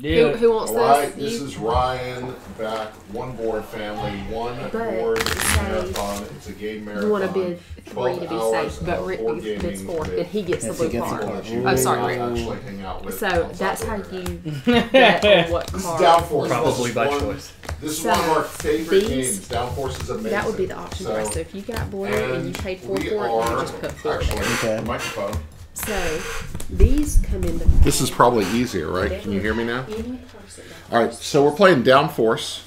Who, who wants All right, this? this You? is Ryan back. One board family, one But board say marathon. It's a game marathon. You want to bid three 12 to be hours safe, but of Ric board bids four, that then he gets Yes, the he blue gets the card. card. you Oh, sorry, will Ric. actually hang out with So outside that's the how you bet on what This is card. Downforce. Probably This by one- choice. This is So, one of our favorite these- games. Downforce is amazing. That would be the option so, price. So if you got blue and you paid four for it, you are just put four. actually Okay. microphone. So these come into. This is probably easier, right? Can you hear me now? Any person that All right, so we're playing Downforce.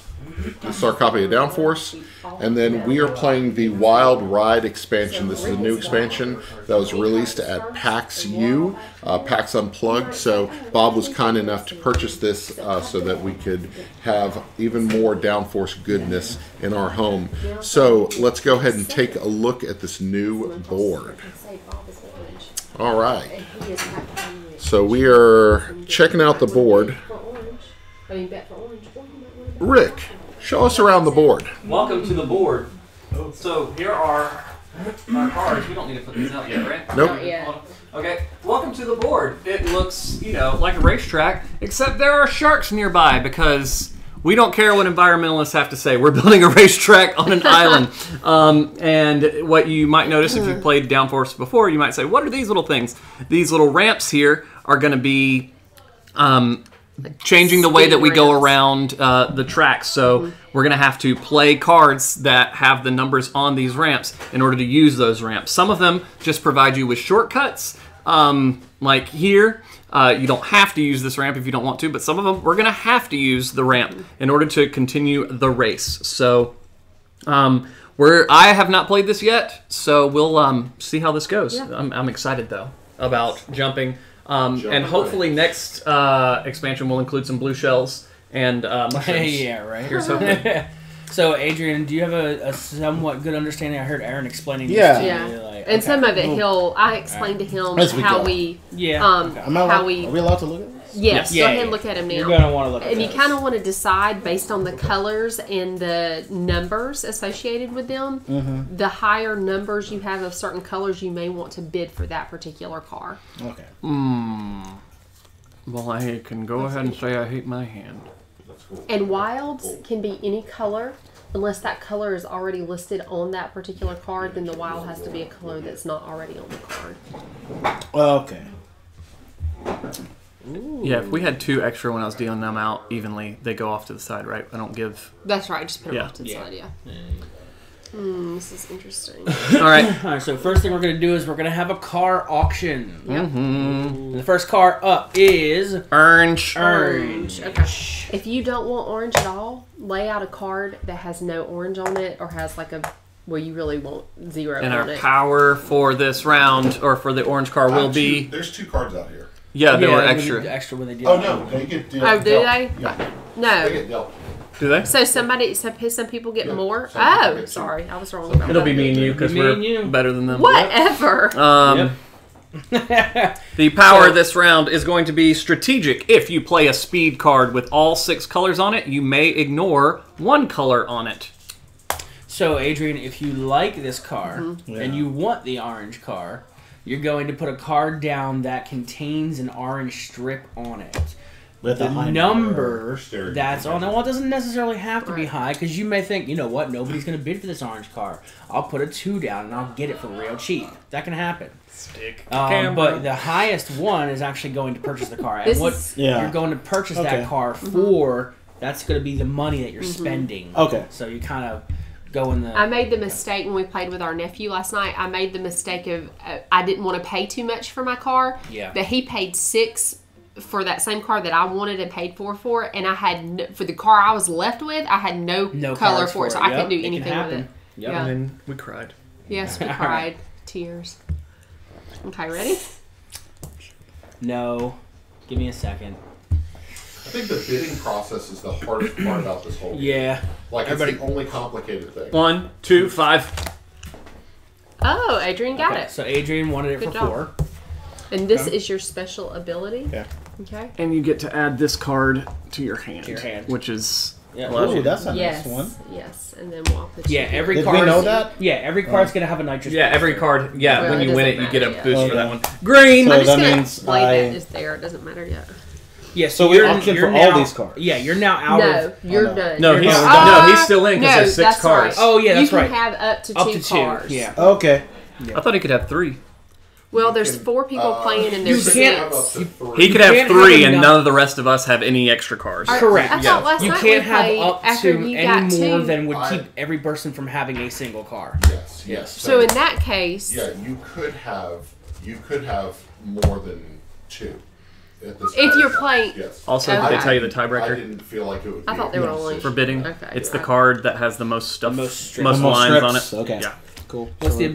This is our copy of Downforce, and then we are playing the Wild Ride expansion. This is a new expansion that was released at PAX U, uh, PAX Unplugged. So Bob was kind enough to purchase this uh, so that we could have even more Downforce goodness in our home. So let's go ahead and take a look at this new board. say Bob is orange, All right, and he is not paying it. so we are checking out the board. For orange, I mean bet for orange. or you might wanna bet Ric, show us around the board. Welcome to the board. So here are our cards. We don't need to put these out yet, right? Nope. Not yet. Okay. Welcome to the board. It looks, you know, like a racetrack, except there are sharks nearby because we don't care what environmentalists have to say. We're building a racetrack on an island. Um, and what you might notice if you've played Downforce before, you might say, "What are these little things?" These little ramps here are going to be um, changing the way that we go around uh, the track. So we're going to have to play cards that have the numbers on these ramps in order to use those ramps. Some of them just provide you with shortcuts, um, like here. Uh, you don't have to use this ramp if you don't want to, but some of them we're going to have to use the ramp in order to continue the race. So um, we're I have not played this yet, so we'll um, see how this goes. Yeah. I'm, I'm excited though about jumping, um, Jumping and hopefully next uh, expansion will include some blue shells and uh, mushrooms. yeah, right. Here's hoping. so, Adrian, do you have a, a somewhat good understanding? I heard Erin explaining this Yeah. to Yeah. you. Like, And okay. some of it, he'll. I explained to him we how go. we. Yeah. Um, okay. Am I allowed, how we. are we allowed to look at this? Yes, Yeah, go ahead yeah. and look at him now. You're gonna want to look at and you kind of want to decide based on the colors and the numbers associated with them. Mm-hmm. The higher numbers you have of certain colors, you may want to bid for that particular car. Okay. Well, I can go ahead and say I hate my hand. And wilds can be any color. Unless that color is already listed on that particular card, then the wild has to be a color that's not already on the card. Okay. Yeah, if we had two extra when I was dealing them out evenly, they go off to the side, right? I don't give. That's right. Just put them Yeah. off to the Yeah. side. Yeah. Hmm. This is interesting. All right. All right. So first thing we're gonna do is we're gonna have a car auction. Mm-hmm. The first car up is Orange. orange. Okay. If you don't want orange at all, lay out a card that has no orange on it or has like a well, you really want zero And on our it. power for this round, or for the orange car, will be. There's two cards out here. Yeah, they Yeah, were extra. did Extra when they did. Oh no, they get dealt. Oh, do dealt. they? Yeah, they no. get dealt. Do they? So somebody, some some people get Yeah, more. Oh, get sorry, I was wrong about It'll that. be me and you because we're and you. better than them. Whatever. Um, Yep. The power So- this round is going to be strategic. If you play a speed card with all six colors on it, you may ignore one color on it. So, Adrian, if you like this car Mm-hmm. and you want the orange car, you're going to put a card down that contains an orange strip on it. With The a number that's on it, well, it doesn't necessarily have to be high because you may think, you know what, nobody's going to bid for this orange car. I'll put a two down and I'll get it for real cheap. That can happen. Stick. Um, but the highest one is actually going to purchase the car. And This what is- Yeah. you're going to purchase Okay. that car Mm-hmm. for, that's going to be the money that you're spending. Okay. So you kind of go in the. I made the mistake when we played with our nephew last night. I made the mistake of uh, I didn't want to pay too much for my car. Yeah. But he paid six for that same car that I wanted and paid for for and I had no, for the car I was left with, I had no, no color for it, so I Yep, couldn't do it anything with it. Yep. Yeah. And then we cried. Yes, we cried tears. Okay, ready? No. Give me a second. I think the bidding process is the hardest part about this whole game. Yeah. Like it's the only complicated thing. One, two, five. Oh, Adrian got Okay, it. So Adrian wanted it Good for job. four. And this Okay. is your special ability. Yeah. Okay. And you get to add this card to your hand. To your hand. Which is. Yeah. Well, Ooh, that's a Yes. nice one. Yes, and then we'll put you Yeah, here. every Did card. we know that? Yeah, every oh. card's gonna have a nitrous. Yeah, every card. Yeah, Well, when it you win doesn't it, you get a matter boost yet. for that oh, one. Green. So I'm just that gonna means lay I- that just there. It doesn't matter yet. Yeah, So we you're, auction you're for all now- these cards? Yeah, you're now out No, of. you're oh, no. done. No, You're he's done. no, he's ah! still in because no, there's six that's cars. right. Oh, yeah, that's you right. can have up to Up two to two. cars. Yeah. Okay. I thought he could have three. Well, there's can, four people uh, playing and you there's can't- Have up six. to three. He could have three, have and none of the rest of us have any extra cars. I- Correct. I, thought last You night can't we have played up to any more two. than would I- keep every person from having a single car. Yes, yes. So in that case, yeah, you could have you could have more than two. If point. you're playing, yes. Also, did Okay. they tell you the tiebreaker. I didn't feel like it would. I thought they were only- decision. for bidding? Okay, it's the yeah. card that has the most stuff, most most. The most lines on strips, it. okay. Yeah. Cool. What's So the we're-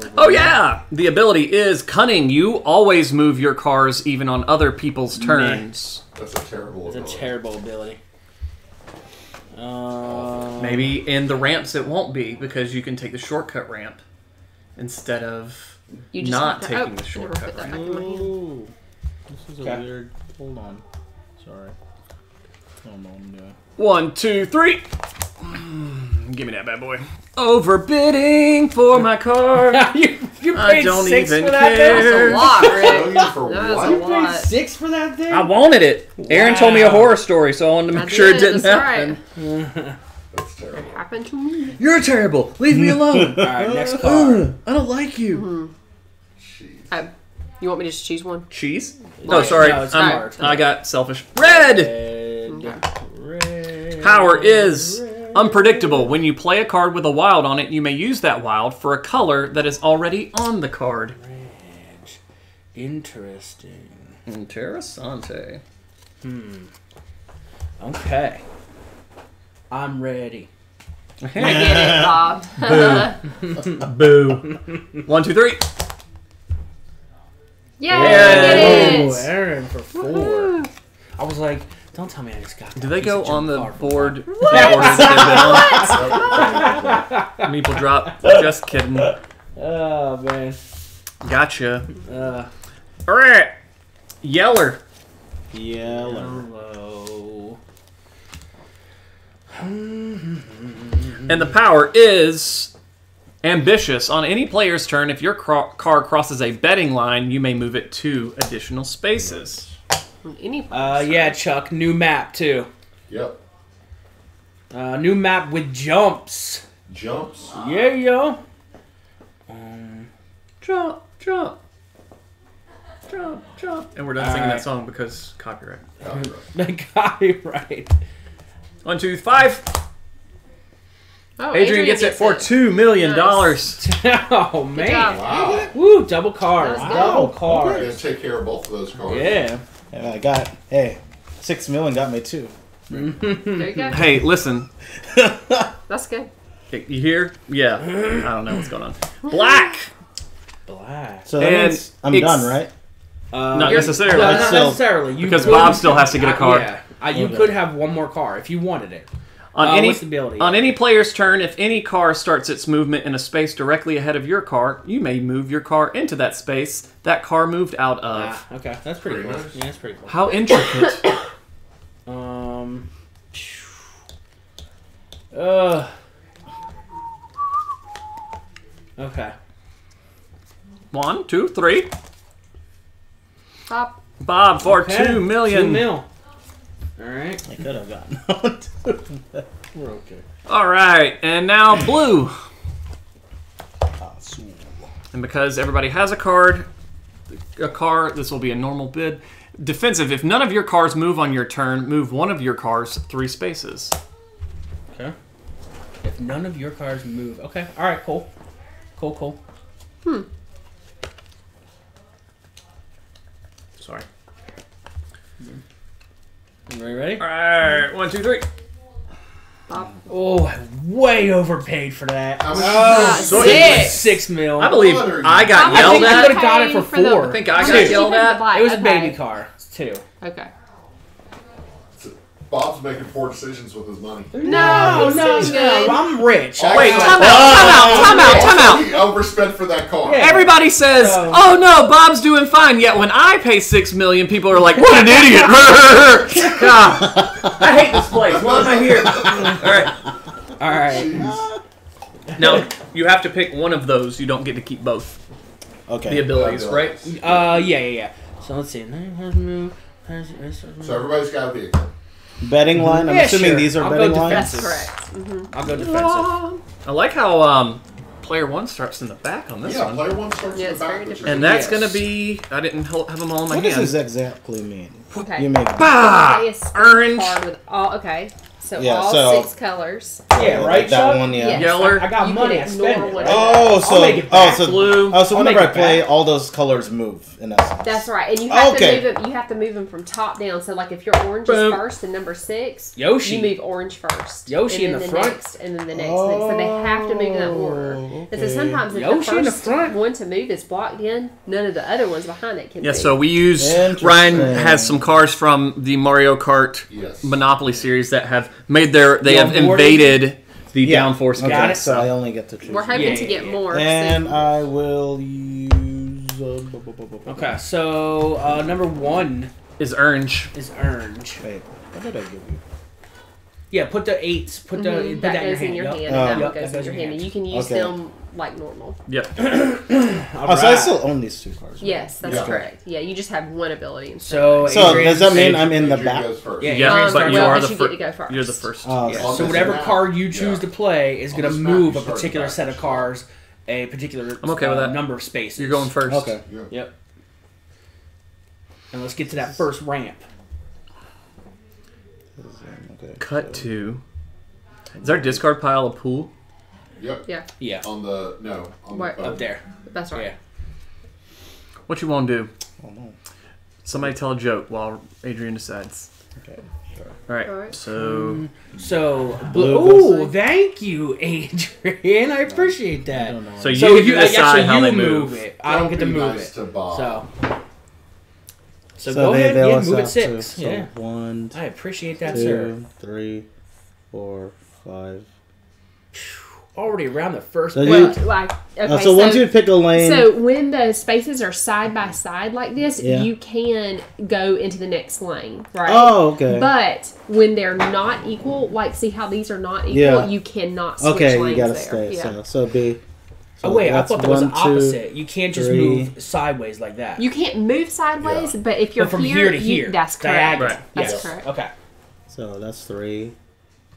ability? Oh yeah, the ability is cunning. You always move your cars even on other people's turns. That's a terrible. It's a ability. terrible ability. Uh, Maybe in the ramps it won't be because you can take the shortcut ramp instead of you just not taking oh, the shortcut put that right. back in my hand. Ooh. This is a weird. Hold on. Sorry. I don't know what I'm doing. one, two, three. Give me that bad boy. Overbidding for my car. you, you I paid don't six even for that care. thing? That's a lot, Tell Ric. for That's what? You paid six for that thing? I wanted it. Erin told me a horror story, so I wanted to I make sure it did, didn't that's happen. That's terrible. Happened to me. You're terrible. Leave me alone. All right, next uh, car. I don't like you. Mm-hmm. Jeez. Oh, you want me to just choose one? Cheese? No, oh, sorry. No, I'm- I got selfish. Red. Red. Red. Power is unpredictable. When you play a card with a wild on it, you may use that wild for a color that is already on the card. Interesting. Interessante. Hmm. Okay. I'm ready. I get it, Bob. Boo. One, two, three. Yay! Yeah. I get Oh, it. Erin for four. Woo. I was like, don't tell me I just got. Do they go on the board? board? the they've been on? Meeple drop. Just kidding. Oh man. Gotcha. Uh, All right. Yeller. Yeller. hello. And the power is ambitious. On any player's turn, if your cro- car crosses a betting line, you may move it two additional spaces. Any Uh, yeah, Chuck. New map too. Yep. Uh, new map with jumps. Jumps. Yeah, yo. Um, Jump, jump, jump, jump. And we're done singing Alright. that song because copyright. the guy, right? One, two, five. Oh, Adrian, gets, it for two million dollars. oh man. job. Wow. Woo! Double cars. That was Double good. We're gonna take care of both of those cars. Yeah. And I got. Hey, six million got me too. There you go. Hey, listen. That's good. You hear? Yeah. I don't know what's going on. Black. Black. So that And means I'm it's- done, right? Uh, Not you're- necessarily. no, not Still- necessarily. You Because could- Bob still has to get a uh, card. Yeah. Uh, you Okay. could have one more car if you wanted it. On Uh, any what's the ability? on any player's turn, if any car starts its movement in a space directly ahead of your car, you may move your car into that space that car moved out of. Ah, okay, that's pretty, Pretty cool. nice. Yeah, that's pretty cool. How intricate. Um. Uh. Okay. One, two, three. Bob. Bob for Okay, two million. Two mil. All right. I could have gotten out. We're okay. All right, and now blue. And because everybody has a card, a car, this will be a normal bid. Defensive. If none of your cars move on your turn, move one of your cars three spaces. Okay. If none of your cars move, okay. All right. Cool. Cool. Cool. Hmm. Sorry. Everybody ready? All right, one, two, three. Bob. Oh, I way overpaid for that. How much- Ah, so six. Six mil. I believe I got How much I yelled think did I at. would've got it pay for the- four. I think I got much yelled for the at. It was a baby car. It's two. Okay. Bob's making poor decisions with his money. No, he's no, no. I'm rich. Wait, I- time out, time out, time out, time out. He overspent for that car. Yeah. Everybody says, No. "Oh no, Bob's doing fine." Yet when I pay six million, people are like, "What an idiot!" God, I hate this place. Why am I here? All right, All right. now you have to pick one of those. You don't get to keep both Okay. the abilities, right? Uh, yeah, yeah, yeah. So let's see. Nine cars move. So everybody's got a vehicle. Betting line. I'm Yeah, assuming sure. these are I'll betting lines. That's correct. I'll go defensive. I like how um, player one starts in the back on this Yeah, one. player one starts Yeah, in the very back. which is different. And that's Yes. gonna be. I didn't have them all in my What does this is exactly mean? Okay. You make Bah! A stick Orange. with all okay. So Yeah, all so- six colors. Yeah, like right, that Chuck? one. Yeah. Yes. Yeller. I got You money. I spend ignore it. whatever. Oh, so make it oh, so Blue. oh, so I'll whenever I play, back. all those colors move in essence. That's right, and you have Okay. to move them. You have to move them from top down. So, like if your orange Boom. is first and number six, Yoshi. you move orange first. Yoshi and in then the front. next, and then the next thing. So they have to move in that order. Oh, And so sometimes if Yoshi the in the first front. one to move is blocked in, none of the other ones behind it can. Yeah, move. so we use Ryan has some cars from the Mario Kart Yes. Monopoly series that have made their they have invaded the Yeah. downforce Okay, Got it. so I only get to choose. we're hoping Yeah, to yeah, get yeah. more. and so, I will use. Uh, Okay, so uh, number one is orange. is orange. Wait, what did I give you? Yeah, put the eights. Put the Mhm, put that that, goes in your hand. Yup. and Oh. that Yup, one goes that in your hand, and you can use Okay. them like normal. Yep. All Oh, so I still own these two cards. right? Yes, that's Yeah. correct. Yeah, you just have one ability. Instead So, of So Adrian's- does that mean I'm in the Adrian back? first. Yeah, Yeah, Adrian's but you well, are but the you fir- get to go first. You're the first. Oh, Yeah, okay. So whatever map, card you choose yeah. to play is going to move a particular set of cards, a particular I'm okay with uh, that. number of spaces. You're going first. Okay. Yeah. Yep. And let's get to that first ramp. Okay. Cut to. Is our discard pile a pool? Yep. Yeah, Yeah, On the no. On What? the up there. that's right. Yeah. What you want to do? Oh no. Somebody tell a joke while Adrian decides. Okay. Sure. All right. Alright. So So, Blue oh, thank you, Adrian. I appreciate I that. don't know. so you So get you, to decide yeah, how you they move. move. it. I don't get to be move nice it. To Bob. So, so, So go they ahead, bail yeah, move it six. To, yeah, one, I appreciate that, sir. two, three, four, five. Already around the first. So Well, like okay, Uh, so, once you pick a lane, so when the spaces are side by side like this, Yeah. you can go into the next lane, right? oh okay, But when they're not equal, like see how these are not equal, Yeah. you cannot switch okay, lanes you gotta there. stay. Yeah. So so be. So oh wait, I thought that was the one, two, opposite. You can't just three. move sideways like that. You can't move sideways, Yeah. but if you're but from here, here to you- here, that's correct. diagonal. Right. That's Yes. correct. Okay. So that's three.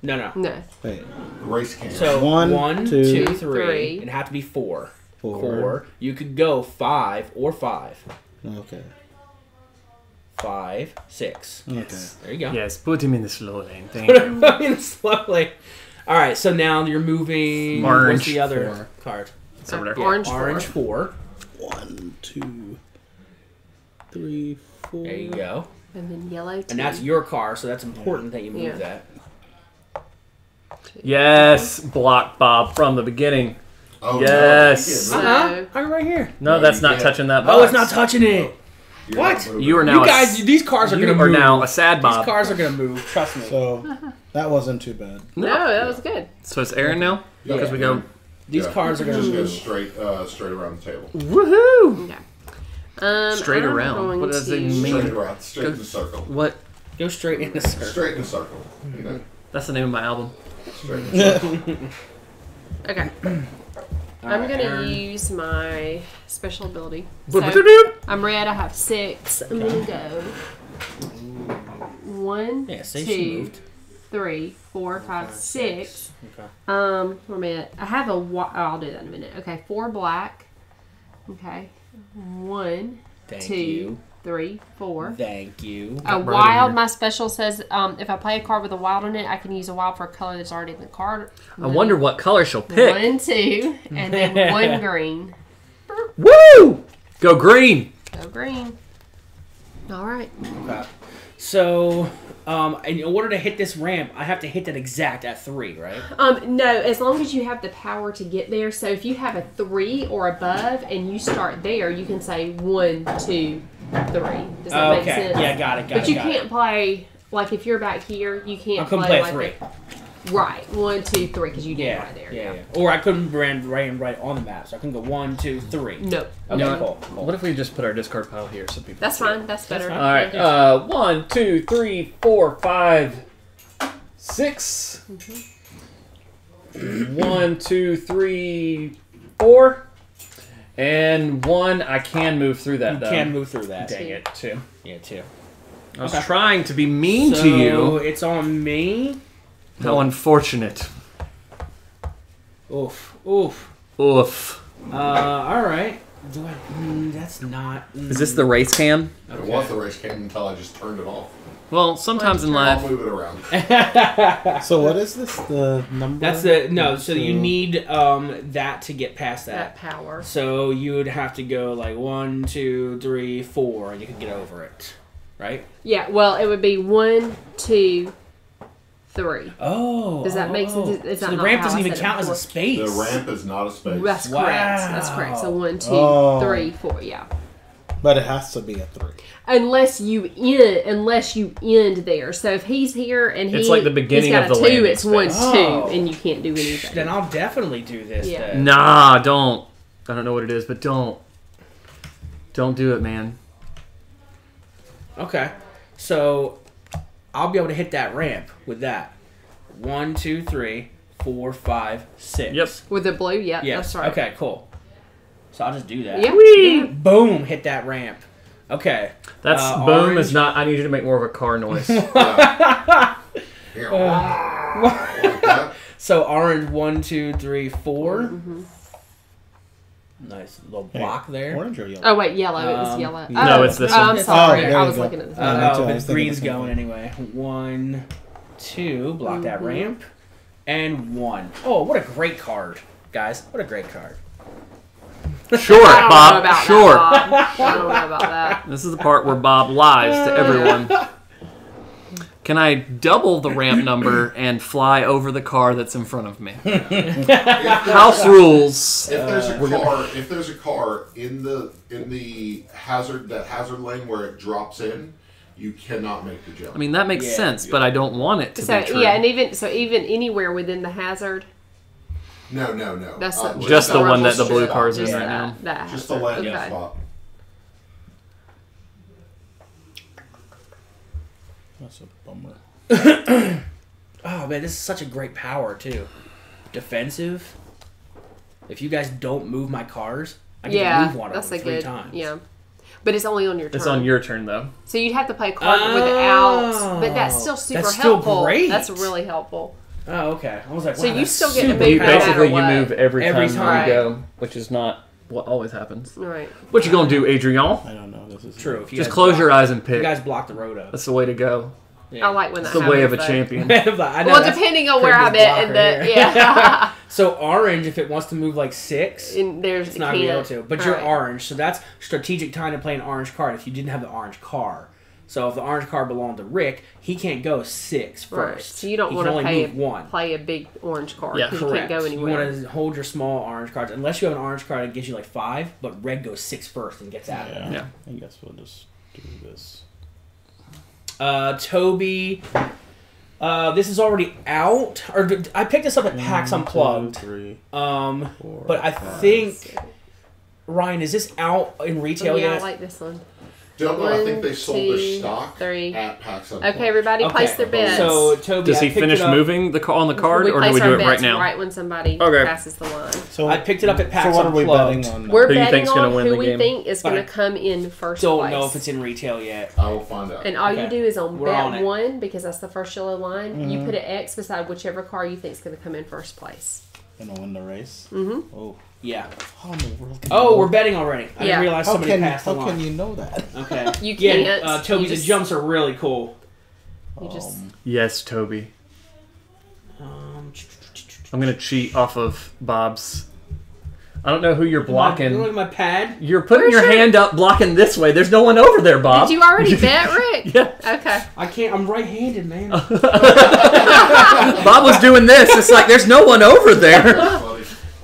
No, no. No, Wait, Race cam. So One, one, two, two, three. three. It'd have to be four. four. Four. You could go five or five. Okay. Five, six. Okay. There you go. Yes, put him in the slow lane. Thank Put you. it in slowly. All right, so now you're moving. Orange. What's the other Four. card? It's over there. Yeah, Orange Orange four. four. One, two, three, four. There you go. and then yellow. Two. And that's your car, so that's important that you move Yeah. that. Yes, block Bob from the beginning. oh, yes. No, Uh-huh. I'm right here. No, No, that's you not can't. touching that box. Oh, it's not touching it. You're What? not moving. You are now. you a guys, s- these cars are you gonna are move. now a sad Bob. These cars are gonna move. Trust me. So that wasn't too bad. no, that was good. So it's Erin now Yeah. because we go. These Yeah. cars are gonna Just go move. straight, uh, straight around the table. Woohoo! Okay. Um, Straight I'm around. going What does it to- mean? Straight around, straight in the circle. What? Go straight in the circle. Straight in the circle. You know, That's the name of my album. Straight in the circle. Okay, I'm gonna use my special ability. So, I'm red. I have six. I'm gonna go one, Yeah, say she two, moved. three, four, five, six. Okay. Um, wait a minute. I have a. wi- Oh, I'll do that in a minute. Okay, four black. Okay, one, Thank two, you. Three, four. Thank you. A Right wild. My special says um, if I play a card with a wild on it, I can use a wild for a color that's already in the card. I wonder what color she'll pick. One, two, and then one green. Woo! Go green. Go green. All right. Okay. So, um, in order to hit this ramp, I have to hit that exact at three, right? Um, no, as long as you have the power to get there. So if you have a three or above and you start there, you can say one, two, three. Does that make sense? Yeah, got it. Got but it. you got can't play like if you're back here, you can't I couldn't play, play like three. a- right, one, two, three, because you did Yeah, right there. yeah, yeah. Or I couldn't run right and right on the map, so I can go one, two, three. No, Okay, You know cool. what? What if we just put our discard pile here so people? that's can see it? fine. That's better. fine. All right. Uh, one, two, three, four, five, six. One, two, three, four, and one. I can move through that You though. can move through that. Dang it, two. Yeah, two. I was Okay. trying to be mean so to you. it's on me. How unfortunate. Oof, oof. Oof. Uh, all right. Do I? Mm, that's not. mm, Is this the race cam? It was the race cam until I just turned it off. Well, sometimes in I'll life. move it around. So what is this? The number? That's the no. So you need um that to get past That that. power. So you would have to go like one, two, three, four, and you could get over it, right? Yeah, well, it would be one, two, three. Oh. Does that oh, make sense? oh. Is so that the ramp how doesn't even count as a space. The ramp is not a space. That's correct. That's correct. So Wow. one, two, Oh. three, four. Yeah. But it has to be a three. Unless you end, unless you end there. So if he's here and he, It's like the beginning he's got of a the two, landing it's one, space. two, Oh. and you can't do anything. Then I'll definitely do this. Yeah. Then. Nah, don't. I don't know what it is, but don't. Don't do it, man. Okay. So I'll be able to hit that ramp with that. One, two, three, four, five, six. Yep. With the blue, yeah, Yes. that's right. Okay, cool. So I'll just do that. Yeah. Whee! Boom, hit that ramp. Okay. That's Uh, boom orange. is not. I need you to make more of a car noise. Here. like that. So orange, one, two, three, four. Mm-hmm. Nice little Hey, block there. Orange or yellow? Oh wait, yellow. it was Um, yellow. No, oh, it's this oh, one. I'm Oh, sorry. there I was go. looking at the. Uh, me oh, but green's going thing. anyway. One, two, block that Mm-hmm. ramp, and one. Oh, what a great card, guys! What a great card. Sure, I don't know Bob. about Sure. That, Bob. I don't know about that. This is the part where Bob lies to everyone. Can I double the ramp number and fly over the car that's in front of me? If there's- House rules. If there's Uh, a car, if there's a car in the in the hazard that hazard lane where it drops in, you cannot make the jump. I mean, that makes Yeah. sense, but I don't want it to So be true. yeah, and even so, even anywhere within the hazard, no, no, no. That's Uh, the- Just the one that the blue car's in right that, now. that Just the hazard. landing okay. spot. That's a bummer. Oh man, this is such a great power too. Defensive. If you guys don't move my cars, I get to Yeah, move one that's of a them three good. times. Yeah, but it's only on your turn. It's on your turn, though. So you'd have to play a card without, but that's still super Oh, That's still helpful. great. That's really helpful. Oh, okay. I was like, So you that's still get to super move You, no matter basically, you what. move every, Every time, time. you go, which is not what always happens. Right. What you gonna do, Adrian? I don't know. This is True. If you Just guys close block- your eyes and pick. You guys block the road up. That's the way to go. I like when that It's the way of a though. champion. I know, Well, that's depending on where I'm good at in blocker the here. yeah, So orange, if it wants to move like six, and there's it's it not gonna be able can't. to. But you're Right. orange, so that's strategic time to play an orange card. If you didn't have the orange car, so if the orange card belonged to Ric, he can't go six first. Right. So you don't want to play move one. play a big orange card. Yeah. 'cause you Correct. can't go anywhere. You want to hold your small orange cards, unless you have an orange card that gives you like five, but red goes six first and gets out of it. Yeah. Yeah. I guess we'll just do this. Uh, Toby, uh, this is already out, or d- I picked this up at PAX One, Unplugged. two, three, Um, four, but I five. think Ryan, is this out in Oh, retail yeah, I yet? like this one. Don't know. I think they One, sold their stock three. at PAX Unplugged. Okay, everybody, place their bets. So Toby, Does he finish moving the car on the card, we or do we do it right now? Right when somebody Okay. passes the line. So I picked it up at PAX So what are we betting on? Now? We're Who betting think's on win who we game? think is going to come in first Don't place. know if it's in retail yet. I will find out. And all you do is on We're bet it. one because that's the first yellow line. You Mm-hmm. put an X beside whichever car you think is going to come in first place. Gonna win the race. Mm-hmm. Oh, Yeah. how in the world? Can Oh, you we're know? betting already. I Yeah. didn't realize How somebody can passed the how line. can you know that? Okay. You Yeah, can't. uh, You Toby's just- the jumps are really cool. You just Um, Yes, Toby. Um, I'm gonna cheat off of Bob's. I don't know who you're Look blocking. at my pad. You're putting Where's your your- hand up, blocking this way. There's no one over there, Bob. Did you already bet, Ric? Yeah. Okay. I can't. I'm right-handed, man. Bob was doing this. It's like there's no one over there.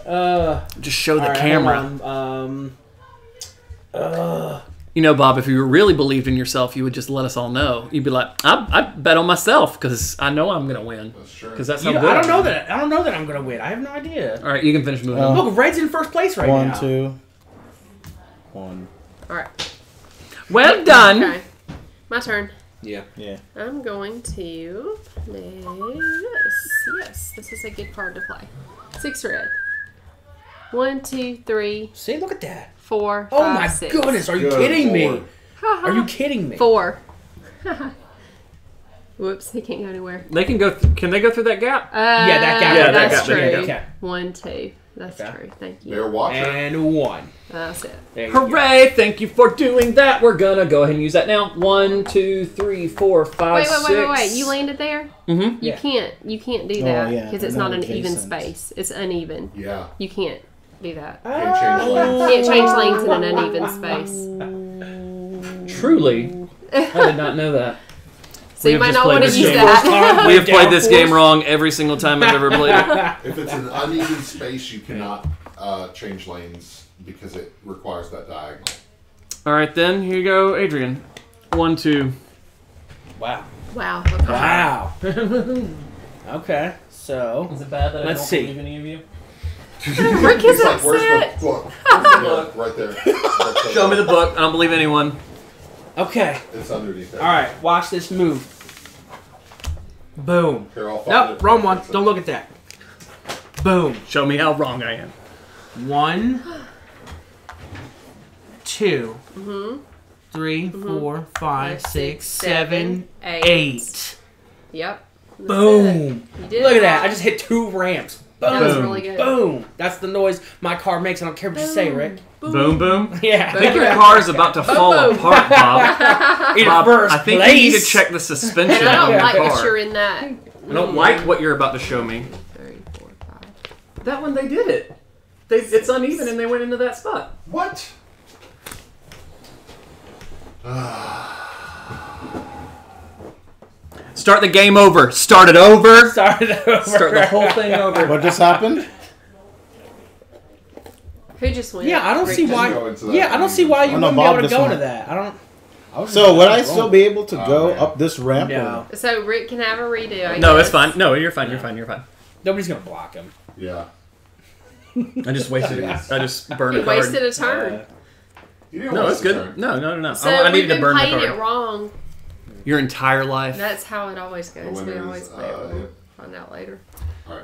Buddy. Uh, Just show the all right, camera. hold. Um. Uh, You know, Bob, if you really believed in yourself, you would just let us all know. You'd be like, I, I bet on myself because I know I'm gonna win. That's true. Because that's you how know, good I don't am. know that. I don't know that I'm gonna win. I have no idea. All right, you can finish moving. Uh, on. Look, Red's in first place right one, now. two, one. All right. Well done. Okay. My turn. Yeah. Yeah. I'm going to play this. Yes, this is a good card to play. Six red. One, two, three, See, look at that. four, Oh five, my six. goodness, are you Good kidding me? Are you kidding me? Four. Whoops, he can't go anywhere. They can go. Th- can they go through that gap? Uh, Yeah, that gap. Yeah, that that's guy, true. there you go. Okay. One, two. That's Okay. true. Thank you. Bear watcher. And one. That's it. There you go. Hooray! Thank you for doing that. We're gonna go ahead and use that now. One, two, three, four, five, Wait, wait, wait, wait, wait! six. You landed there. Mm-hmm. You Yeah. can't. You can't do Oh, that yeah, because it's I know not an even adjacent. space. It's uneven. yeah. You can't do that. Can't change lanes. Can't change lanes in an uneven space. Truly, I did not know that. So We you have might not played want to this use game. that. We have played this game wrong every single time I've ever played it. If it's an uneven space, you cannot uh, change lanes because it requires that diagonal. All right, then here you go, Adrian. One, two. Wow. wow. Okay. Wow. okay. So Is it bad that I Let's don't see. Ric is It's like, where's upset. the book? Where's the book? Right there. Right. Show me the book. I don't believe anyone. okay. It's underneath there. All right. Watch this move. Boom. Here, I'll Nope. it. Wrong one. Don't look at that. Boom. Show me how wrong I am. One, two, mm-hmm. three, mm-hmm. four, five, six, seven, eight. Yep. That's Boom. it. You did Look at that. I just hit two ramps. Boom. That was Boom. really good. Boom. That's the noise my car makes. I don't care what you say, Ric. Boom, boom. Yeah. I think your car is about to fall boom. apart, Bob. In Bob, first I think place. you need to check the suspension And I on don't your like that car. you're in that. I don't like what you're about to show me. Three, four, five. That one, they did it. They, it's uneven, and they went into that spot. What? Start the game over. Start it over. Started over. Start the whole thing over. What just happened? Who just went? Yeah, I don't Ric see why. go Yeah, I don't see why you Oh, no, wouldn't be able to go went. into that. I don't. I So would I wrong. still be able to Oh, go man. up this ramp? or- No. So Ric can have a redo. I No, it's fine. No, you're fine. You're fine. You're fine. Nobody's gonna block him. Yeah. I just wasted. I just burned He a card. wasted a turn. Uh, You didn't No, waste it's the good. turn. No, no, no, no. So I, I needed to burn the playing card. it wrong. Your entire life. That's how it always The goes. We winner always is, play it uh, wrong. Find out later.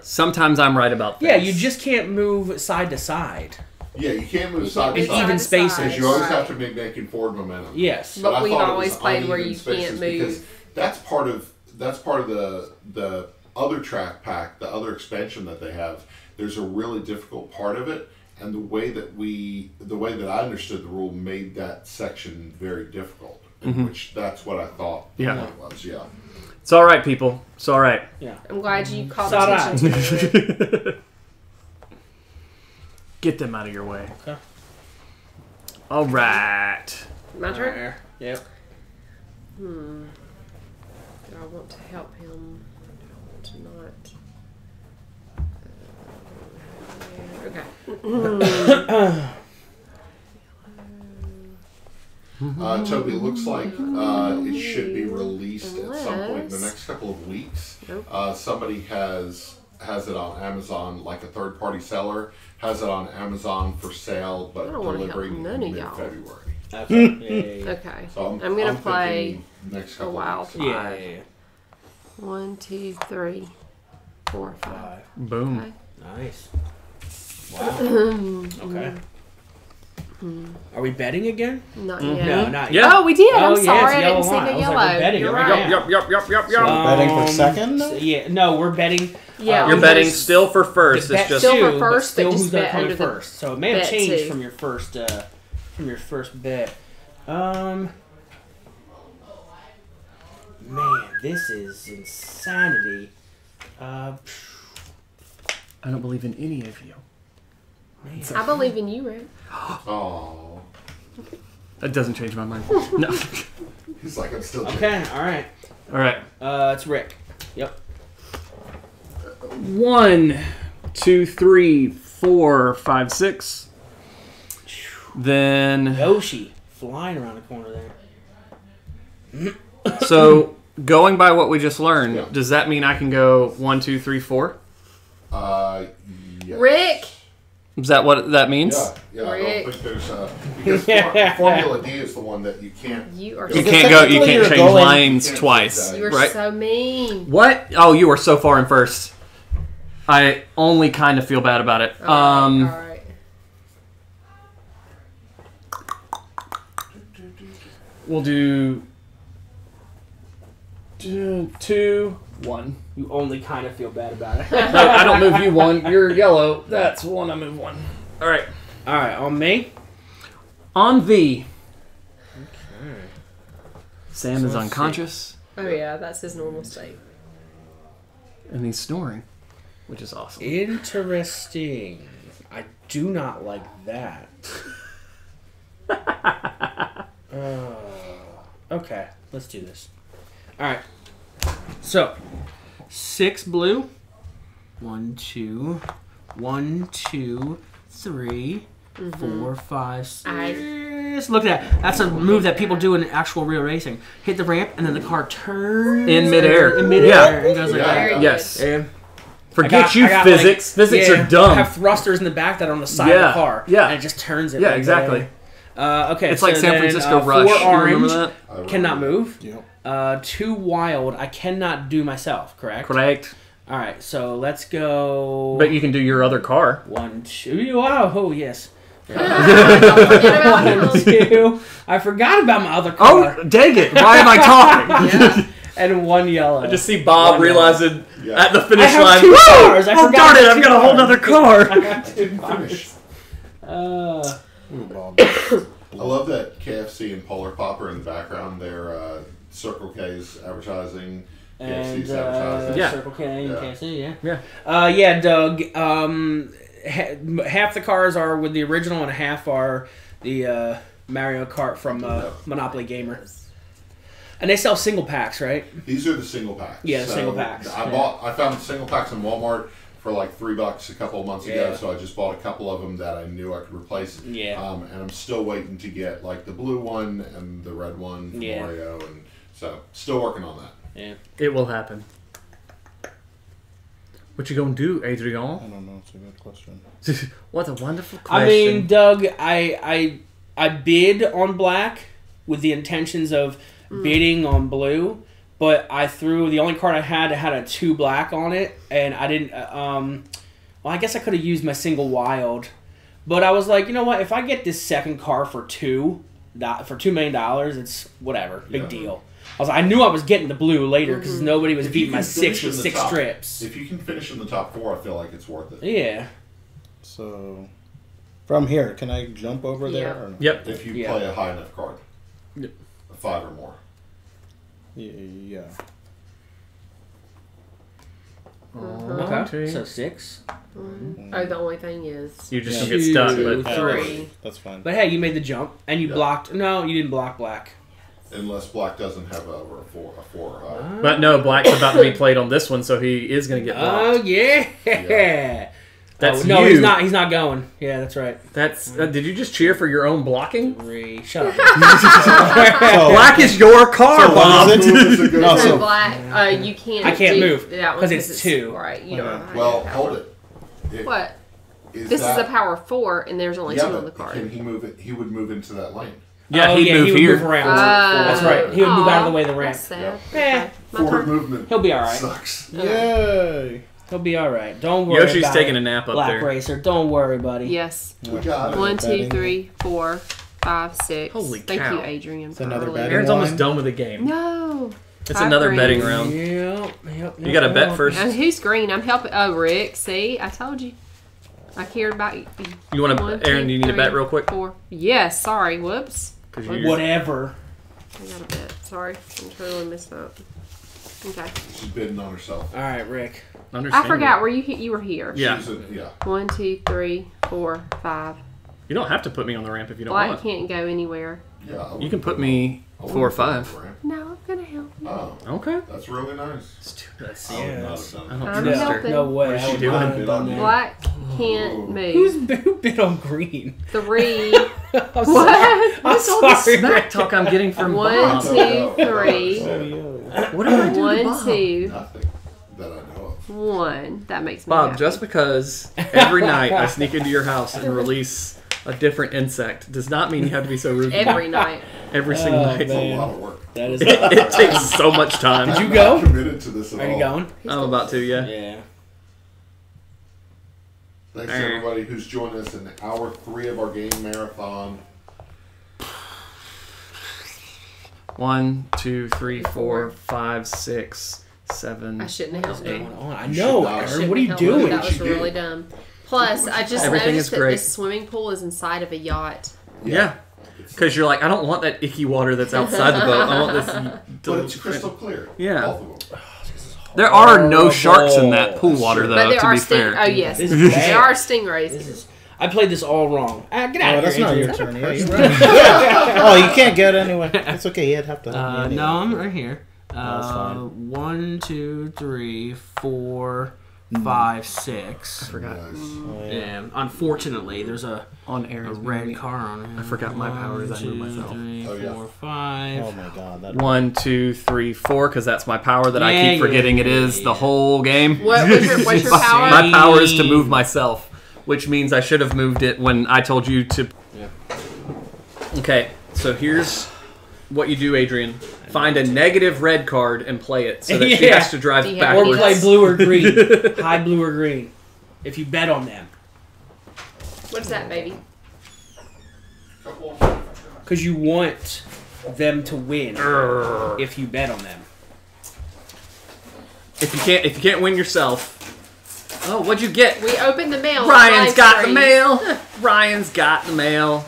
Sometimes I'm right about things. yeah, you just can't move side to side. Yeah, you can't move You side can't to side. even spaces. Because you always Right. have to be making forward momentum. Yes. But I we've always was played where you spaces can't Because move. that's part of that's part of the the other track pack, the other expansion that they have. There's a really difficult part of it, and the way that we, the way that I understood the rule, made that section very difficult. Mm-hmm. Which that's what I thought. the Yeah. point was. Yeah. It's all right, people. It's all right. Yeah. I'm glad you mm-hmm. called It's all attention to it. Get them out of your way. Okay. All right. My turn. There. Yep. Hmm. Do I want to help him? Do I want to not? Uh, okay. Uh, Toby, it looks like uh, it should be released at some point in the next couple of weeks. Uh, somebody has has it on Amazon, like a third party seller has it on Amazon for sale, but I don't wanna help delivering none of in y'all. mid February. Okay. yeah, yeah, yeah. Okay. So I'm, I'm gonna I'm play thinking next a couple while. Of weeks. Yeah, yeah, yeah. One, two, three, four, five. Five. Boom. Okay. Nice. Wow. okay. Are we betting again? Not No, yet. No, not Yeah. Oh, we did. I'm Oh, sorry. it's I didn't see yellow line. the I was yellow. like, we're betting You're it right. right Yup, yup, yup, yup, yup. Um, Betting for second? so- yeah, no, we're betting. Yeah. Uh, You're betting still for first. It's bet just Still two, for first, but but still just who's gonna come under in the first. So it may have changed two. from your first uh, from your first bet. Um, man, this is insanity. Uh, I don't believe in any of you. Man. I believe in you, Ric. Oh, That doesn't change my mind. No. he's like I'm still. Okay, all right. All right. Uh, it's Ric. Yep. One, two, three, four, five, six. Then Yoshi flying around the corner there. so going by what we just learned, Yeah. does that mean I can go one, two, three, four? Uh, yeah. Ric. Is that what that means? Yeah, yeah. I don't think there's uh, because for, Formula D is the one that you can't. You are. You so, can't go. You can't change going- lanes You can't twice, You are right? so mean. What? Oh, you are so far in first. I only kind of feel bad about it. All right, Um, all right. we'll do Two, two, one. You only kind of feel bad about it. No, I don't move you one. You're yellow. That's one. I move one. All right. All right, on me. On V. Okay. Sam So is let's unconscious Oh yeah, that's his normal state. and he's snoring, which is awesome. Interesting. I do not like that. Uh, okay, let's do this. All right. So, six blue. One, two, one, two, three, four, five, six. Look at that. That's a move that people do in actual real racing. Hit the ramp, and then the car turns In midair. In midair, Yeah. and goes like Yeah. that. Yes. Yeah. Forget got- you, got, physics. like- physics yeah, are dumb. I have thrusters in the back that are on the side of the car. yeah. And it just turns it. yeah, like exactly. Uh, okay. It's so like San then, Francisco uh, Rush. Four You orange. remember that? Cannot move. Yep. Uh, two wild. I cannot do myself. Correct. Correct. All right. So let's go. But you can do your other car. One, two. Wow. Oh yes. Don't forget about One, two. I forgot about my other car. Oh, dang it. Why am I talking? Yeah. And one yellow. I just see Bob One realizing Yeah. at the I finish have line. two cars. I oh, forgot darn it. I have got a whole other car. I got two cars. Uh, Ooh, Bob. I love that KFC and Polar Popper in the background. They're uh, Circle K's advertising. and KFC's uh, advertising. Yeah. Circle K and Yeah. KFC, yeah. Yeah. Uh, yeah, Doug. Um, ha- half the cars are with the original, and half are the uh, Mario Kart from uh, Monopoly Gamer. And they sell single packs, right? These are the single packs. Yeah, the single packs, I yeah. bought. I found single packs in Walmart for like three bucks a couple of months ago. Yeah. So I just bought a couple of them that I knew I could replace. Yeah. Um, and I'm still waiting to get like the blue one and the red one for Yeah. Mario, and so still working on that. Yeah. It will happen. What you gonna do, Adrian? I Adrian? don't know. It's a good question. what a wonderful question. I mean, Doug, I I I bid on black with the intentions of bidding on blue, but I threw the only card I had that had a two black on it, and I didn't. uh, Um, well, I guess I could have used my single wild, but I was like, you know what? If I get this second car for two, for two million dollars, it's whatever, big Yeah. deal. I was like, I knew I was getting the blue later because mm-hmm. nobody was If beating my six finish with six top- strips. If you can finish in the top four, I feel like it's worth it. Yeah. So, from here, can I jump over there? Yeah. Or no? Yep. If you Yeah. play a high enough card, Yep. a five or more. Y- Yeah. Uh-huh. Okay. So six. Mm-hmm. Oh, the only thing is You just Yeah. get stuck, Two, but Yeah, three. That's fine. But hey, you made the jump and you Yeah. blocked. No, you didn't block black. Unless black doesn't have a, a four, a four or high. but no, Black's about to be played on this one, so he is gonna get blocked. Oh yeah. Yeah. That's oh, no, you. he's not. He's not going. Yeah, that's right. That's. Uh, did you just cheer for your own blocking? Three. Shut up. So, Black is your car, So Bob. is it? Move is a good No. So so- black, uh, you can't. I can't move, that one 'cause it's two. Right, you don't. Okay. Well, power. hold it. If- What? Is This that, is a power four, and there's only yeah, two on the but card. can he move it? He would move into that lane. Yeah, oh, he'd yeah, move he would here. move around. Uh, that's right. He would move out of the way of the aw, ramp. That's sad. Yeah. Okay, Forward turn. movement. He'll be all right. Sucks. Yay! He'll be all right. Don't worry. Yoshi's about taking it. a nap up Black there. racer. Don't worry, buddy. Yes. We got it. One, two, betting. three, four, five, six. Holy Thank cow. you, Adrian. It's another earlier. betting Erin's almost done with the game. No. It's Five another green. betting round. Yep. Yep. You got to bet first. And who's green? I'm helping. Oh, Ric. See, I told you. I cared about you. You want to, Erin? two, you need to three, bet real quick? Four. Yes. Sorry. Whoops. 'Cause you- Whatever. I got a bit. Sorry. I'm totally messed up. Okay. She's bidding on herself. All right, Ric. I forgot. it. Were you? he- You were here. Yeah. She's a, yeah. One, two, three, four, five. You don't have to put me on the ramp if you don't Black want. can't go anywhere. Yeah. I You would can put me on- I four or wouldn't put him five. on. No, I'm gonna help you. Oh, Okay. that's really nice. Let's do this. I would not Yes. have done I don't I'm trust her. helping. No way. What's I she would doing? have done that. Black can't move. Who's who bid on green? Three. I'm What? I'm What's all the sorry, smack Ric. talk I'm getting from One, Bob? two, three. What did I do to One, Bob? two, Nothing that I know of. one. That makes me Bob, happy. just because every night I sneak into your house and release a different insect does not mean you have to be so rude. every night. every single Oh, night. It's a lot of work. That is. It, it takes so much time. Did you I'm go? committed to this at Are all. you going? I'm about to, yeah. Yeah. Thanks Eh. everybody who's joined us in hour three of our game marathon. One, two, three, four, five, six, seven. I shouldn't have helped eight. you. Going on. I know. Erin. What are you doing? That was She really dumb. Plus, I just Everything noticed is that great. this swimming pool is inside of a yacht. Yeah. Because you're like, I don't want that icky water that's outside the boat. I want this. But it's crystal clear. Yeah. Both of them. There are no sharks in that pool water, though. But there to are be sting. fair. Oh yes, This is bad. there are stingrays. This is. I played this all wrong. Ah, get out Oh, of that's here. not Adrian. your turn. Yeah, you're right. oh, you can't get anyway. It's okay. You'd have to help me Uh, anyway. no, I'm right here. that's Uh, fine. one, two, three, four, Hmm. five, six. I forgot. Oh, yeah. Yeah, unfortunately, there's a, On air a Erin's red movie. car on it. I forgot my powers. I moved myself. Three, Oh, yeah. four, five. Oh my god. That One, two, three, four, because that's my power that I Yeah, keep forgetting yeah, it is yeah, the yeah. whole game. What was your what's your power? My power is to move myself, which means I should have moved it when I told you to. Yeah. Okay, so here's what you do, Adrian. Find a negative red card and play it so that she Yeah. has to drive Do you have Or backwards. play blue or green. High blue or green. If you bet on them. What's that, baby? Because you want them to win if you bet on them. If you can't, if you can't win yourself. Oh, what'd you get? We opened the mail. on Ryan's live got the stream. mail. Ryan's got the mail.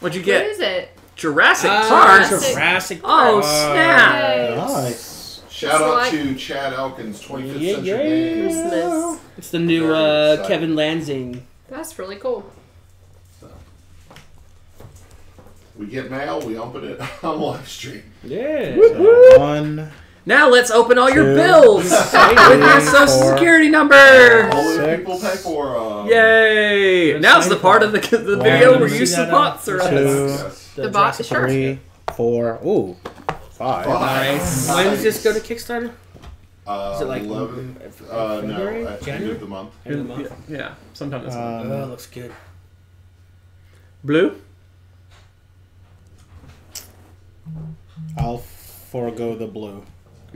What'd you What get? is it? Jurassic Ah, Park. Jurassic- Jurassic Oh snap! Yay. Nice. Shout It's out like- to Chad Elkins, 25th Yeah, Century yeah. Games. Christmas. It's the new uh. Kevin Lanzing. That's really cool. We get mail, we open it on live stream. Yeah. So, one. Now let's open all your Two. bills with your social Four. security number. Only Six. people pay for um, Yay! Let's Now's the the part of the, the One, video where two, you see that, sponsor uh, us. Two. Yes. The box, Jurassic sure. Three, four. Ooh, five. Nice. When does this go to Kickstarter? Uh, Is it like 11? Uh, no, February? at the end January? of the month. End of the month? Yeah, sometime this Um, Oh, looks good. Blue? I'll forego the blue.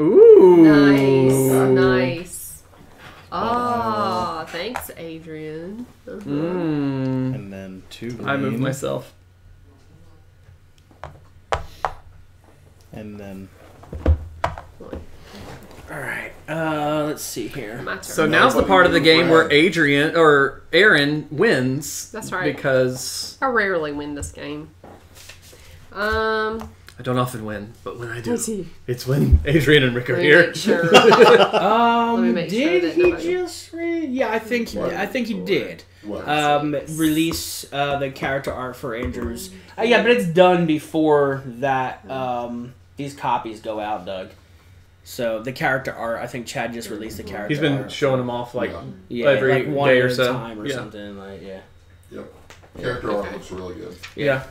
Ooh. Nice. Nice. Ah, thanks, Adrian. Uh-huh. Mm. And then two green. I moved myself. And then All right. Uh, let's see here. My turn. So now's the part of the game where Adrian or Erin wins. That's right. Because I rarely win this game. Um, I don't often win, but when I do, let's it's when Adrian and Ric are Let me here. make sure. Um, Let me make sure did that he nobody- just? Re- yeah, I think. He, I think he did. What? Um, release uh, the character art for Andrews. Uh, yeah, but it's done before that. Um, these copies go out, Doug. So the character art, I think Chad just released the character. He's been art. showing them off like Yeah. yeah, every like one day or so. time or Yeah. something. Like yeah. Yep. Character art looks really good. Yeah.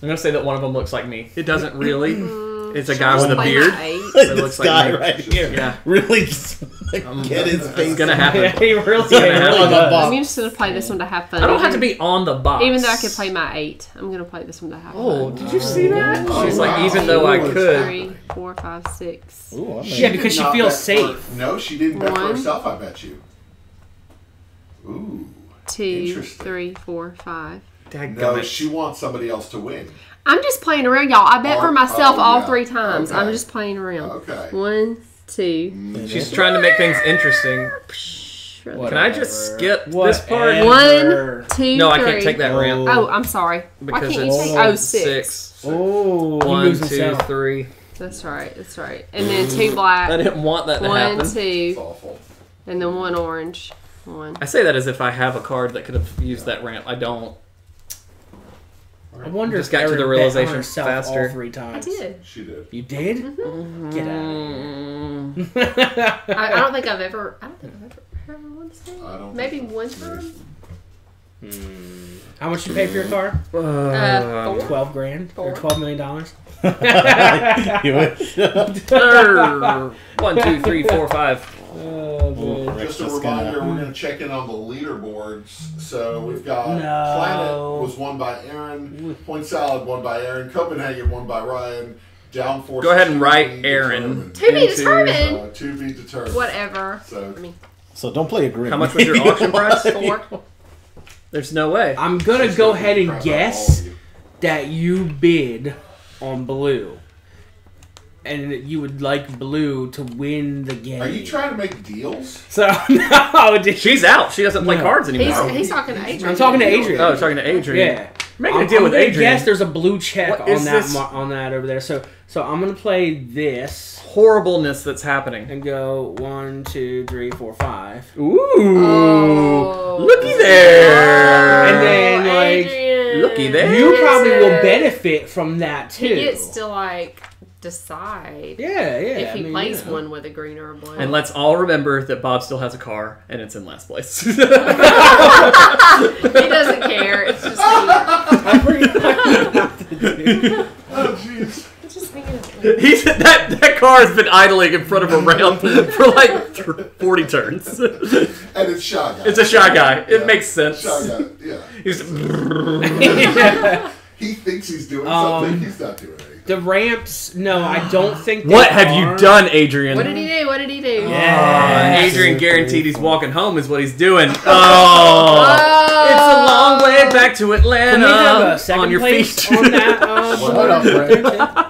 I'm gonna say that one of them looks like me. It doesn't really. It's a guy with a beard. my eight? It looks like me. right here. Yeah. Really just like, Um, get his It's gonna happen. Yeah, he really, gonna happen. really On the does. box. I'm just gonna play this one to have fun. I don't have to be on the box. even though I could play my eight. I'm gonna play this one to have Oh, fun. did you see that? Oh, She's like, wow. even though I Ooh, could. Three, four, five, six. Ooh, I'm Yeah, because she Not feels bet safe. For, no, she didn't bet for One. herself. I bet you. Ooh. Two, Interesting. three, four, five. No, she wants somebody else to win. I'm just playing around, y'all. I bet for Oh, myself oh, all yeah. three times. I'm just playing around. Okay. One, two. Mm-hmm. She's trying to make things interesting. What? Can I just Whatever. skip this part? Whatever. One, two, No, I can't take that ramp Oh, I'm sorry. Why can't you take? Oh, six. six. Oh, he One, two, himself. three. That's right. That's right. And then two mm. black. I didn't want that to one, happen. It's two, awful. and then one orange. One. I say that as if I have a card that could have used that ramp. I don't. I wonder Just if got to Erin the bet on realization faster. all three I times. did. She did. You did? Mm-hmm. Get Mm, out I, of I don't think I've ever. I don't think I've ever, ever won this game. I don't Maybe think one so. time. How much you pay for your car? Uh. Twelve grand or twelve million dollars? you wish. One, two, three, four, five. Oh man. Just a just gonna- reminder, we're going to check in on the leaderboards. So we've got No. Planet was won by Erin, Point Salad won by Erin, Copenhagen won by Ryan, Downforce. Go ahead and write Erin. determined. To be determined. Uh, to be determined. Whatever. So I mean, So don't play a green. How much was your auction price? four. There's no way. I'm gonna she's go gonna ahead and crap out of all guess that you bid on blue, and you would like blue to win the game. Are you trying to make deals? So no, dude. She's out. She doesn't play No. cards anymore. he's talking to Adrian. I'm talking to Adrian. oh, talking to Adrian. Yeah. Making I'm, a deal I'm with gonna Adrian. Guess there's a blue check on that mar- on that over there. So so I'm gonna play this Horribleness that's happening. and go one, two, three, four, five. Ooh. Oh. Looky there. And then, Oh, like, Adrian. Looky there. You probably it will benefit from that too. He gets to like decide yeah, yeah. if he I mean, plays yeah. one with a green or a blue. And let's all remember that Bob still has a car and it's in last place. he doesn't care. It's just me. Oh, jeez. It's just thinking of He's that that car has been idling in front of a ramp for like th- forty turns. And it's shy guy. It's a shy guy. It Yeah. makes sense. Shy guy. Yeah. He's He thinks he's doing Um, something. He's not doing anything. The ramps, no, I don't think. they what have are. you done, Adrian? What did he do? What did he do? Yeah. Uh, Adrian guaranteed he's walking home is what he's doing. Oh, Oh, it's a long way back to Atlanta. Can we have a second on your place feet. on that? Uh, Shut up,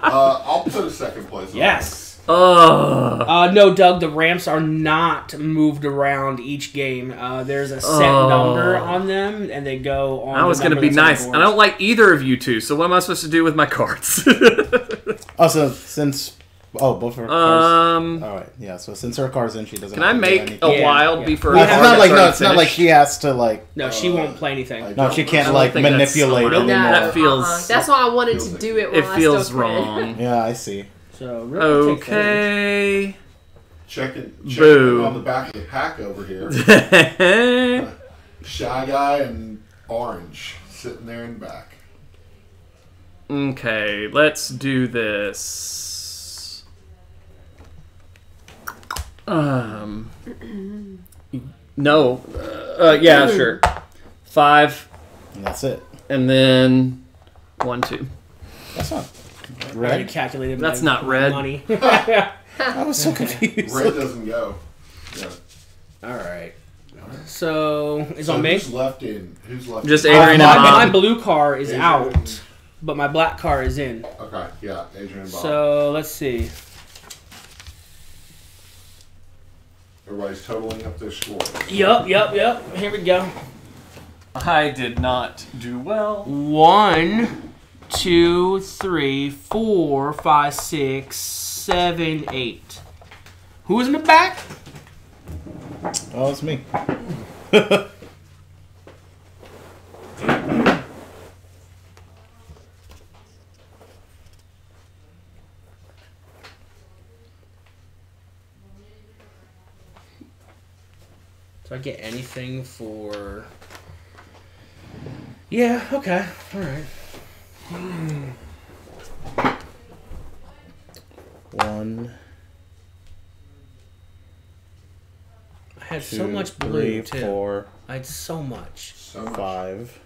Uh, I'll put a second place. on yes. Oh, Uh, no, Doug. The ramps are not moved around each game. Uh, there's a set Oh. number on them, and they go on. I was gonna be that's on the nice. I don't like either of you two. So what am I supposed to do with my cards? Also, since oh, both of her cars. um, All right, yeah. So since her car's in, she doesn't. can I have to do make a Yeah, wild yeah. be for No, a it's not like no. already It's not like she has to like. No, she won't play anything. I No, she can't like think that's- manipulate I don't anymore. that feels- Uh-uh. That's why I wanted to do it. While It feels wrong. Yeah, I see. So really take that. Okay. Checking, Boo. checking on the back of the pack over here. Shy guy and orange sitting there in the back. okay, let's do this. Um. No. Uh, uh, yeah, sure. Five, And that's it. and then one, two. That's not I already red. calculated. That's not red. Money. I was so confused. Red doesn't go. Yeah. All right. So it's So on me. who's left in? Who's left? Just in? Adrian my, and my Bob. blue car is Adrian. out, but my black car is in. Okay, yeah, Adrian and Bob. So let's see. Everybody's totaling up their score. Yup, yup, yup. Here we go. I did not do well. One, two, three, four, five, six, seven, eight. Who's in the back? Oh, it's me. Do I get anything for? Yeah. Okay. All right. One, I had two, so much blue three, too. four, I had so much. So much. five,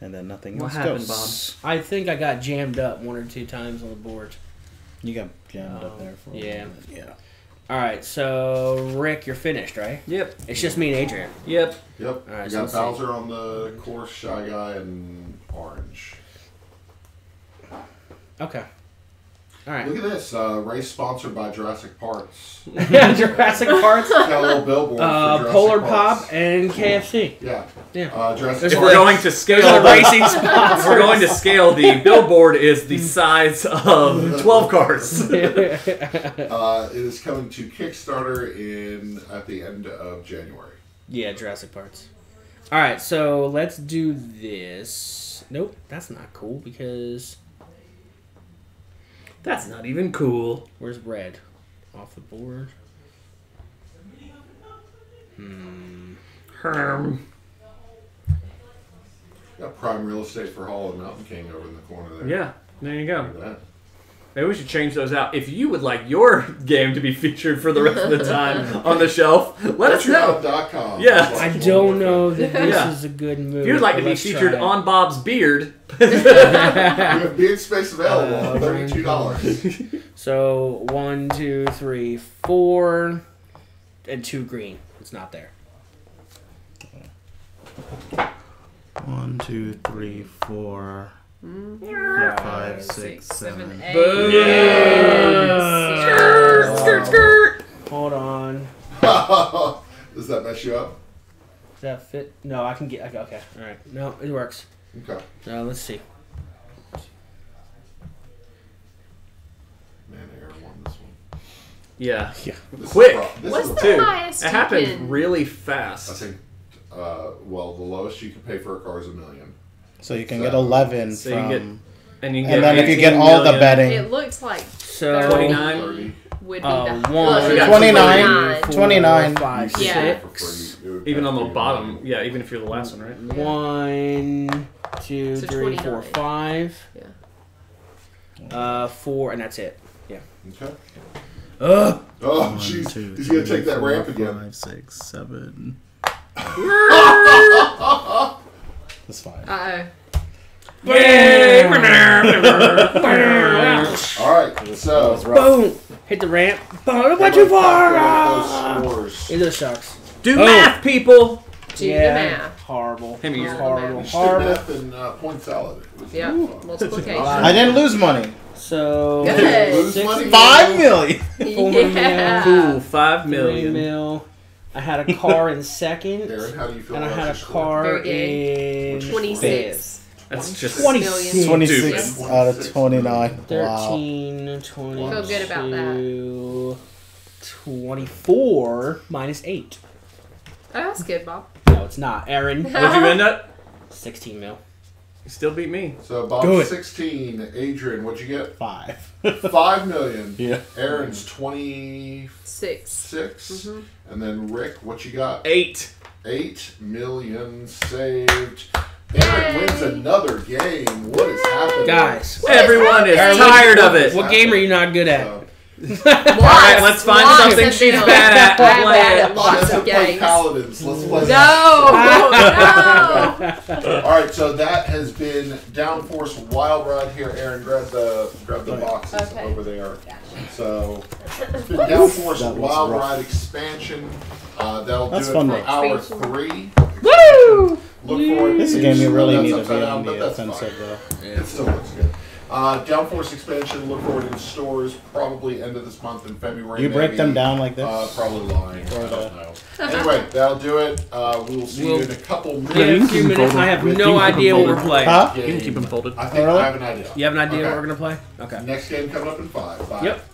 and then nothing What else What happened, goes. I think I got jammed up one or two times on the board. You got jammed up Oh, there for a yeah. minute. Yeah. All right. So Ric, you're finished, right? Yep. It's just me and Adrian. Yep. Yep. Alright, you so got let's see. Bowser on the course, Shy Guy, and Orange. Okay. All right. Look at this. Uh, race sponsored by Jurassic Parks. Jurassic Parts, Got a little billboard uh, Jurassic Polar Parks. Pop, and KFC. Yeah. Yeah. Uh, Jurassic If If we're going to scale The racing sponsors. We're going to scale, the billboard is the size of 12 cars. Uh, it is coming to Kickstarter in at the end of January. yeah, Jurassic Parts. All right, so let's do this. Nope, that's not cool because That's not even cool. where's red? Off the board. Hmm. Herm. Got prime real estate for Hollow Mountain King over in the corner there. Yeah, there you go. Look at that. Maybe we should change those out. If you would like your game to be featured for the rest of the time on the shelf, let us know. Patreon.com. Yeah. I don't know that this Yeah. is a good move. If you would like to be featured on Bob's beard, We have beard space available Uh, thirty-two dollars. So one, two, three, four, and two green. It's not there. One, two, three, four. Five, six, seven. eight. Boom. Skirt, Skirt, skirt. Hold on. Does that mess you up? Does that fit? No, I can get. Okay, okay. all right. No, it works. Okay. Uh, let's see. Man, Erin won this one. Yeah. This Quick. Is this What's is the Two. highest It you happened can- really I think. Uh, well, the lowest you can pay for a car is a million. So you can get 11 So you from. get- And you get and then if you get all the million. betting, It looks like So 29. Would be Uh, the one, Look, you got 29. four, 29. five, Yeah. get it for six. free. It would Even on the bottom, yeah, even if you're the last one, right? One, two, So three, four, 29. five. Yeah. Uh, four, and that's it. Yeah. Okay. Ugh. Oh, One, jeez. two, He's gonna take that four, ramp again. Five, six, seven. That's fine. Uh oh. All right. So. Boom! Hit the ramp. Boom! Went too far. Calculate Ah! Those scores. Into the sharks. Do Oh. math, people. Do the math. Horrible. Hand me your- horrible. Horrible. math and uh, point salad. It Yeah. Multiplication. I didn't lose money. So Good. Lose money? Five million. Yeah. Cool, Five million. three million. mil. I had a car in second, Erin, how do you feel and I had a car in Twenty-six. That's just Twenty Million. six. 26 Stupid. out of 29. Wow. 13, 22, Feel good about that. 24 minus 8. Oh, that's good, Bob. No, it's not. Erin, What'd you end up? 16 mil. You still beat me. So Bob Good. sixteen. Adrian, what'd you get? Five. Five million. Yeah. Erin's twenty Six. 6 Mhm. And then Ric, what you got? Eight. Eight million saved. Erin Yay. wins another game. What is happening? Guys, Everyone is Erin, tired what- of it. What game are you not good at? So, Lots, right, let's find lots something she's them. bad at. I'm Play bad it. at lots of play. Paladins. Let's play No, no. All right, so that has been Downforce Wild Ride here. Erin, grab the grab the boxes Okay. over there. So it's been Downforce That Wild rough. Ride expansion. Uh, that'll That's do fun, it for though. hour three. Woo! Look forward. This is a game you really need to upside be on the that's offensive, fine. though. It still looks good. Uh, Downforce expansion. Look for it in stores probably end of this month in February. You break maybe. them down like this? Uh, probably lying. Or I the- don't know. Anyway, that'll do it. Uh, we will see We'll- you in a couple In minutes. a few minutes, I have no idea what we're playing. Huh? Game. You can keep them folded. I think Really? I have an idea. You have an idea Okay. what we're going to play? Okay. Next game coming up in five. Bye. Yep.